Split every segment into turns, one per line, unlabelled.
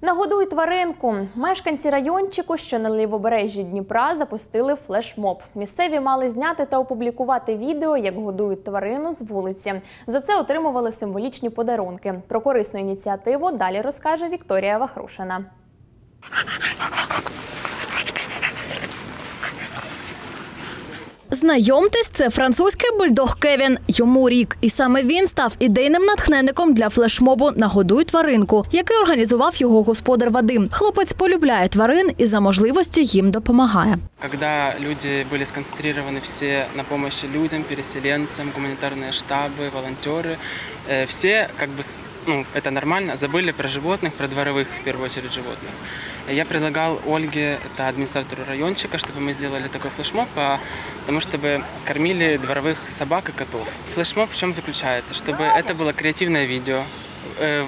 Нагодуй тваринку. Мешканці райончику, що на лівобережжі Дніпра, запустили флешмоб. Місцеві мали зняти та опублікувати відео, як годують тварину з вулиці. За це отримували символічні подарунки. Про корисну ініціативу далі розкаже Вікторія Вахрушина.
Знайомтесь, це французький бульдог Кевін. Йому рік, і саме він став ідейним натхненником для флешмобу Нагодуй тваринку, який організував його господар Вадим. Хлопець полюбляє тварин і за можливості їм допомагає.
Когда люди были сконцентрированы все на помощи людям, переселенцам, гуманитарные штабы, волонтеры, э, все, как бы, с- ну, это нормально, забыли про животных, про дворовых, в первую очередь, животных. Я предлагал Ольге, это администратору райончика, чтобы мы сделали такой флешмоб, а, потому чтобы кормили дворовых собак и котов. Флешмоб в чем заключается? Чтобы это было креативное видео, э,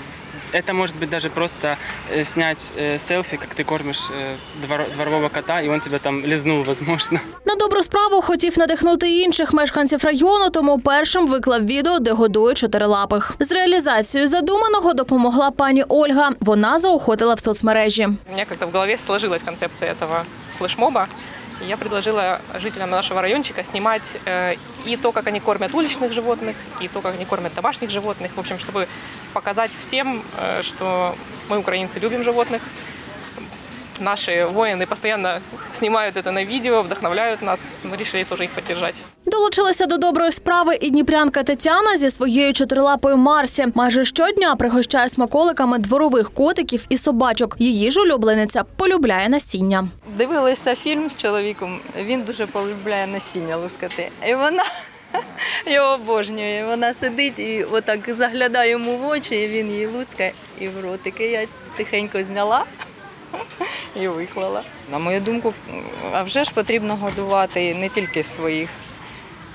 это может быть даже просто э, снять э, селфи, как ты кормишь э, двор- дворового кота, и он тебя там лизнул, возможно.
На добру справу хотів надихнути й інших мешканців району, тому першим виклав відео, де годує чотирилапих. З реалізацією задуманого допомогла пані Ольга. Вона заохотила в соцмережі.
У меня как-то в голове сложилась концепция этого флешмоба. И я предложила жителям нашего райончика снимать э, и то, как они кормят уличных животных, и то, как они кормят домашних животных. В общем, чтобы показать всем, э, что мы, украинцы, любим животных. Наши воины постоянно снимают это на видео, вдохновляют нас. Мы решили тоже их поддержать.
Долучилася до доброї справи і дніпрянка Тетяна зі своєю чотирилапою Марсі. Майже щодня пригощає смаколиками дворових котиків і собачок. Її ж улюблениця полюбляє насіння.
Дивилися фільм з чоловіком, він дуже полюбляє насіння лускати. І вона його обожнює. Вона сидить і отак заглядає йому в очі, і він її лускає і в ротики. Я тихенько зняла і виклала. На мою думку, а вже ж потрібно годувати не тільки своїх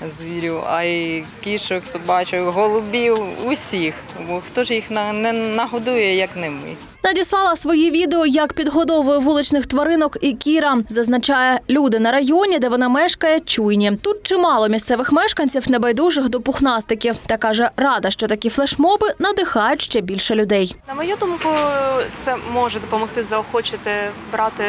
звірів, а й кішок, собачок, голубів, усіх. Бо хто ж їх не нагодує, як не ми.
Надіслала свої відео, як підгодовує вуличних тваринок і Кіра. Зазначає, люди на районі, де вона мешкає, чуйні. Тут чимало місцевих мешканців небайдужих до пухнастиків. Та каже, рада, що такі флешмоби надихають ще більше людей.
На мою думку, це може допомогти заохочити брати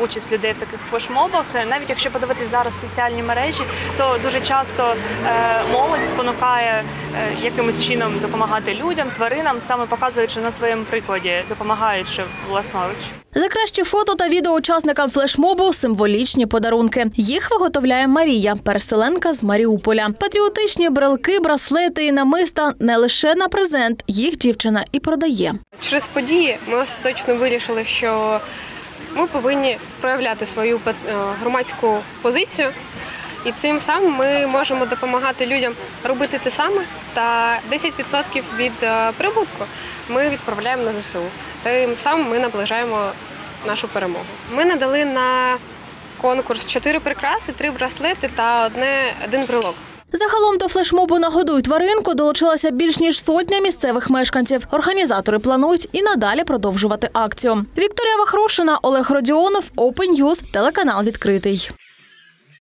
участь людей в таких флешмобах. Навіть якщо подивитись зараз соціальні мережі, то дуже часто е, молодь спонукає е, якимось чином допомагати людям, тваринам, саме показуючи на своєму прикладі, допомагаючи власноруч.
За кращі фото та відео учасникам флешмобу символічні подарунки. Їх виготовляє Марія, переселенка з Маріуполя. Патріотичні брелки, браслети і намиста не лише на презент. Їх дівчина і продає.
Через події ми остаточно вирішили, що ми повинні проявляти свою е, громадську позицію, і цим самим ми можемо допомагати людям робити те саме. Та 10% від е, прибутку ми відправляємо на ЗСУ. Тим самим ми наближаємо нашу перемогу. Ми надали на конкурс 4 прикраси, 3 браслети та одне, один брелок.
Загалом до флешмобу «Нагодуй тваринку долучилося більш ніж сотня місцевих мешканців. Організатори планують і надалі продовжувати акцію. Вікторія Вахрушина, Олег Родіонов, Open News, телеканал відкритий.